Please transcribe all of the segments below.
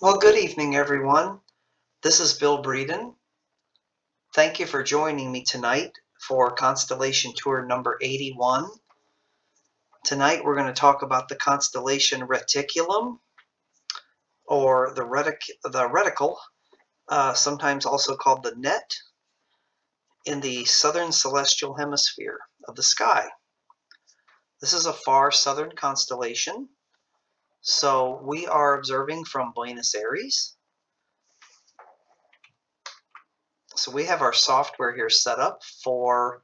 Well, good evening, everyone. This is Bill Breeden. Thank you for joining me tonight for Constellation Tour number 81. Tonight we're going to talk about the constellation Reticulum, or the, retic the reticle, uh, sometimes also called the net, in the southern celestial hemisphere of the sky. This is a far southern constellation so we are observing from Buenos Aires. So we have our software here set up for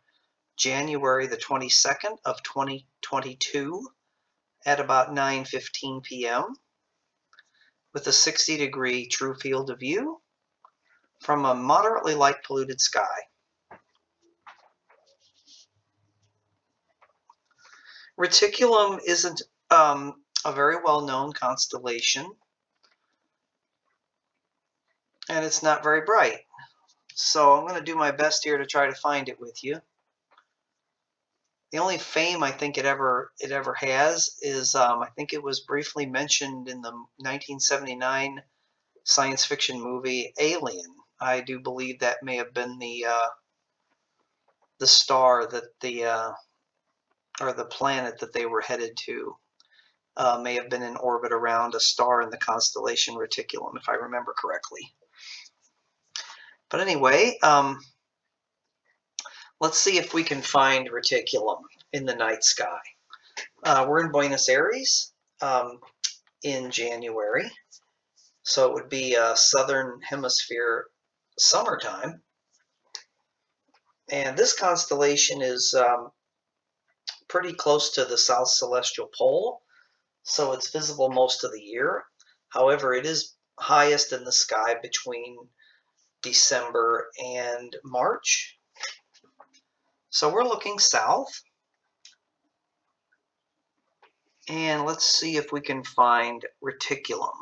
January the 22nd of 2022 at about 9.15 p.m. with a 60 degree true field of view from a moderately light polluted sky. Reticulum isn't um, a very well-known constellation and it's not very bright. So I'm going to do my best here to try to find it with you. The only fame I think it ever it ever has is um, I think it was briefly mentioned in the 1979 science fiction movie Alien. I do believe that may have been the uh, the star that the uh, or the planet that they were headed to uh, may have been in orbit around a star in the constellation Reticulum, if I remember correctly. But anyway, um, let's see if we can find Reticulum in the night sky. Uh, we're in Buenos Aires um, in January, so it would be a southern hemisphere summertime. And this constellation is um, pretty close to the south celestial pole so it's visible most of the year. However, it is highest in the sky between December and March. So we're looking south. And let's see if we can find reticulum.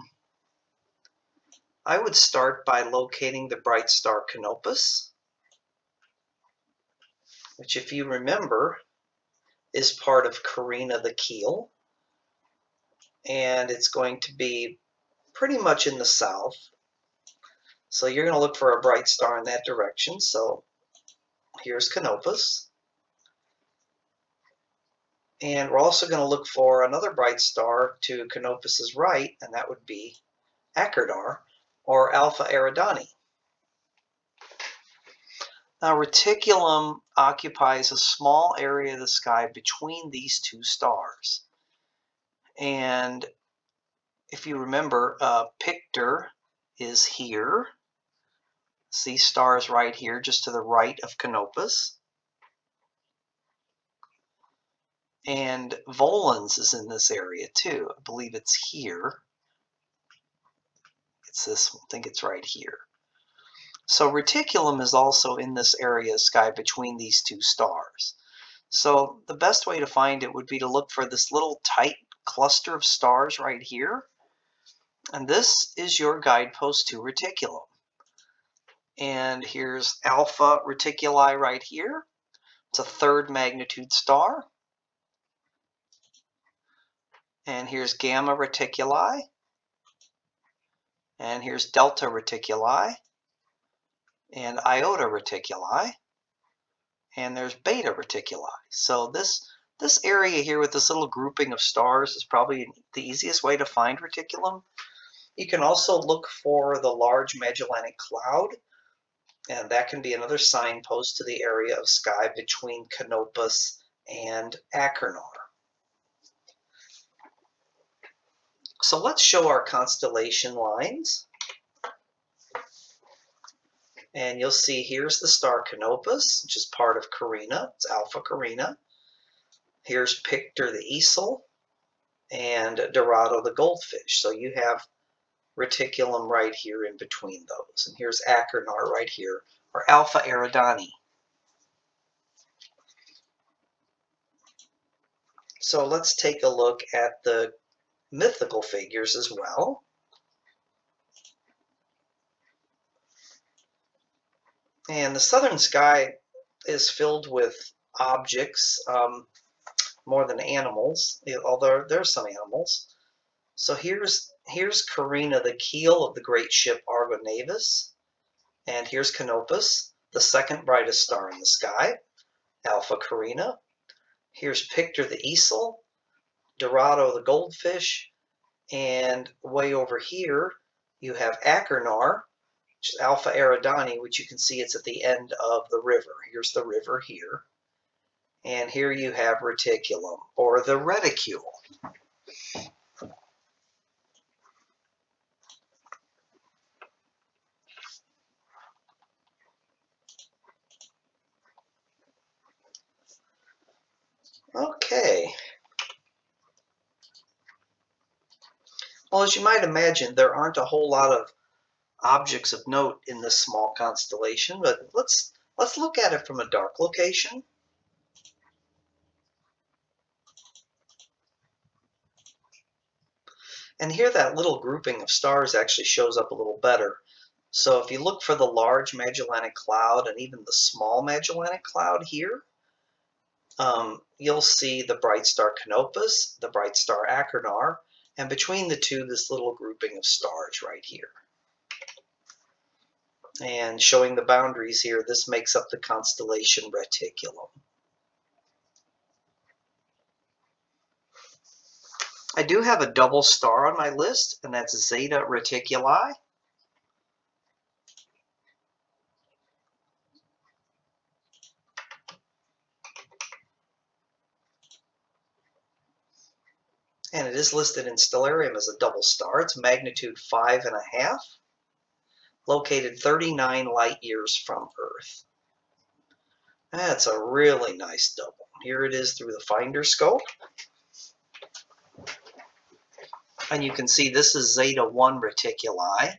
I would start by locating the bright star Canopus, which if you remember is part of Carina the Keel and it's going to be pretty much in the south. So you're going to look for a bright star in that direction. So here's Canopus. And we're also going to look for another bright star to Canopus's right, and that would be Achernar, or Alpha Eridani. Now, Reticulum occupies a small area of the sky between these two stars. And if you remember, uh, Pictor is here. See stars right here, just to the right of Canopus. And Volans is in this area too. I believe it's here. It's this, I think it's right here. So Reticulum is also in this area of sky between these two stars. So the best way to find it would be to look for this little tight cluster of stars right here. And this is your guidepost to reticulum. And here's Alpha Reticuli right here. It's a third magnitude star. And here's Gamma Reticuli. And here's Delta Reticuli. And Iota Reticuli. And there's Beta Reticuli. So this this area here with this little grouping of stars is probably the easiest way to find reticulum. You can also look for the Large Magellanic Cloud, and that can be another signpost to the area of sky between Canopus and Achernar. So let's show our constellation lines. And you'll see here's the star Canopus, which is part of Carina. It's Alpha Carina. Here's Pictor the easel and Dorado the goldfish. So you have reticulum right here in between those. And here's Achernar right here, or Alpha Eridani. So let's take a look at the mythical figures as well. And the southern sky is filled with objects. Um, more than animals, although there's some animals. So here's here's Carina, the keel of the great ship Argo Navis. And here's Canopus, the second brightest star in the sky, Alpha Carina. Here's Pictor the easel, Dorado the goldfish, and way over here you have Achernar, which is Alpha Eridani, which you can see it's at the end of the river. Here's the river here. And here you have reticulum, or the reticule. Okay. Well, as you might imagine, there aren't a whole lot of objects of note in this small constellation, but let's let's look at it from a dark location. And here that little grouping of stars actually shows up a little better. So if you look for the large Magellanic Cloud and even the small Magellanic Cloud here, um, you'll see the bright star Canopus, the bright star Achernar, and between the two, this little grouping of stars right here. And showing the boundaries here, this makes up the constellation Reticulum. I do have a double star on my list, and that's Zeta Reticuli. and it is listed in Stellarium as a double star. It's magnitude five and a half, located 39 light years from Earth. That's a really nice double. Here it is through the finder scope. And you can see this is Zeta 1 reticuli,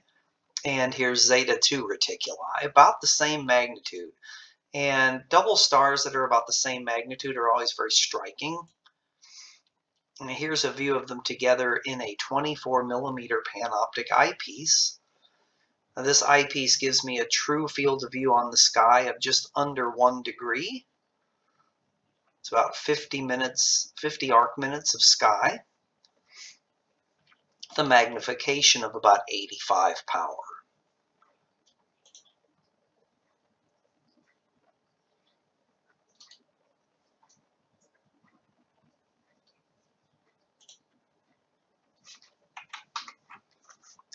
and here's Zeta 2 reticuli, about the same magnitude. And double stars that are about the same magnitude are always very striking. And here's a view of them together in a 24 millimeter panoptic eyepiece. Now this eyepiece gives me a true field of view on the sky of just under one degree. It's about 50 minutes, 50 arc minutes of sky. The magnification of about 85 power.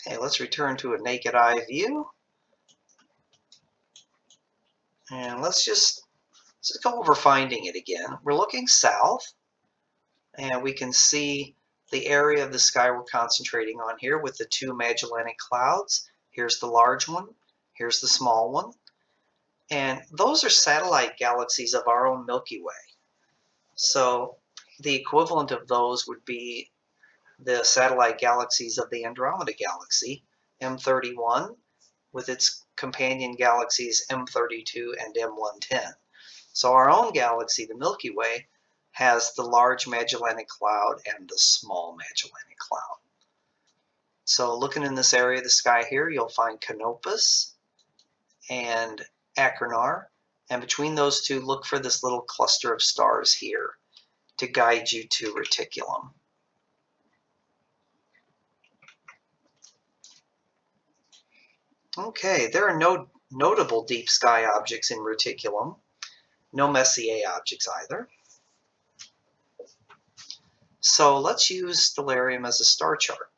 Okay, let's return to a naked eye view. And let's just, let's just go over finding it again. We're looking south, and we can see the area of the sky we're concentrating on here with the two Magellanic Clouds. Here's the large one, here's the small one. And those are satellite galaxies of our own Milky Way. So the equivalent of those would be the satellite galaxies of the Andromeda Galaxy, M31, with its companion galaxies M32 and M110. So our own galaxy, the Milky Way, has the large Magellanic Cloud and the small Magellanic Cloud. So looking in this area of the sky here, you'll find Canopus and Achernar, and between those two, look for this little cluster of stars here to guide you to Reticulum. Okay, there are no notable deep sky objects in Reticulum. No Messier objects either. So let's use Stellarium as a star chart.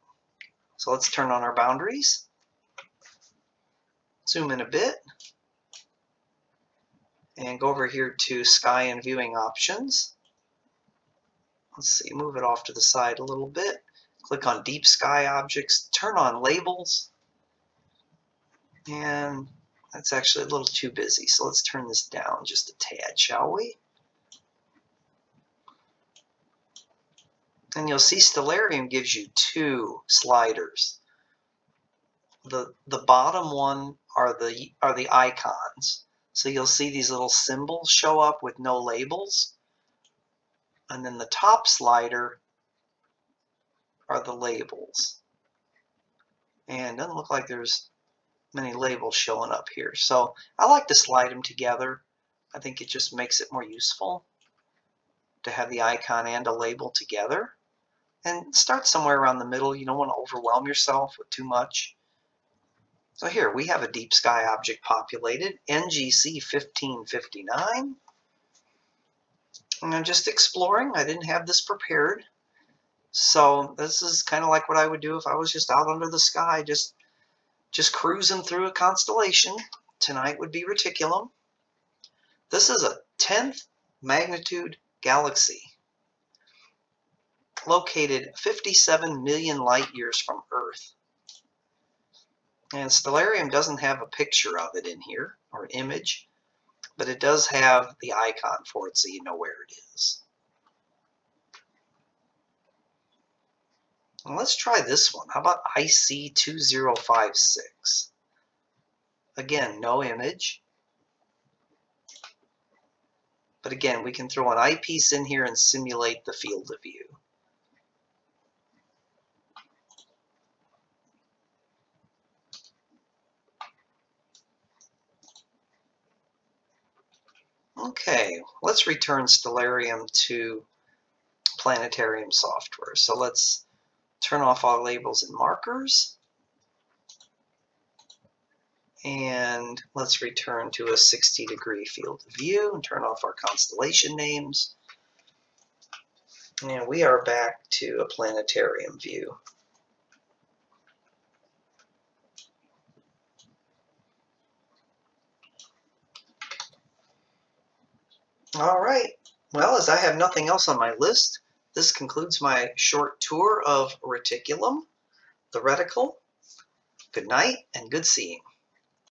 So let's turn on our boundaries. Zoom in a bit. And go over here to Sky and Viewing Options. Let's see, move it off to the side a little bit. Click on Deep Sky Objects. Turn on Labels and that's actually a little too busy, so let's turn this down just a tad, shall we? And you'll see Stellarium gives you two sliders. The the bottom one are the are the icons. So you'll see these little symbols show up with no labels. And then the top slider are the labels. And doesn't look like there's many labels showing up here. So I like to slide them together. I think it just makes it more useful to have the icon and a label together. And start somewhere around the middle. You don't want to overwhelm yourself with too much. So here we have a deep sky object populated, NGC 1559. And I'm just exploring. I didn't have this prepared. So this is kind of like what I would do if I was just out under the sky, just just cruising through a constellation. Tonight would be Reticulum. This is a 10th magnitude galaxy located 57 million light years from Earth. And Stellarium doesn't have a picture of it in here, or image, but it does have the icon for it so you know where it is. Let's try this one. How about IC2056? Again, no image. But again, we can throw an eyepiece in here and simulate the field of view. Okay, let's return Stellarium to planetarium software. So let's turn off all labels and markers. And let's return to a 60 degree field of view and turn off our constellation names. And we are back to a planetarium view. All right. Well, as I have nothing else on my list, this concludes my short tour of Reticulum, the reticle. Good night and good seeing.